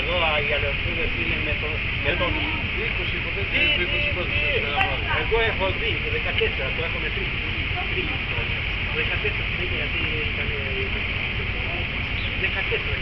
Εδώ οι αλευθερίες είναι με τον... Με τον... Τι, τι, τι. Εγώ έχω δει το 14, το έχω μετρήσει. Το 14 πριν γιατί ήταν... 14 14